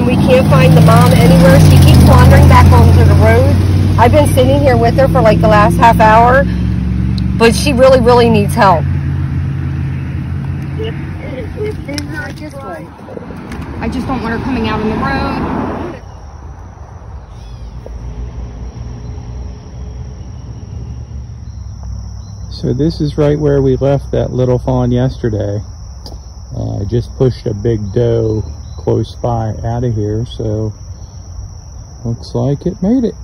and we can't find the mom anywhere. She keeps wandering back onto the road. I've been sitting here with her for like the last half hour, but she really, really needs help. I just don't want her coming out on the road. So this is right where we left that little fawn yesterday. Uh, I just pushed a big doe close by out of here, so looks like it made it.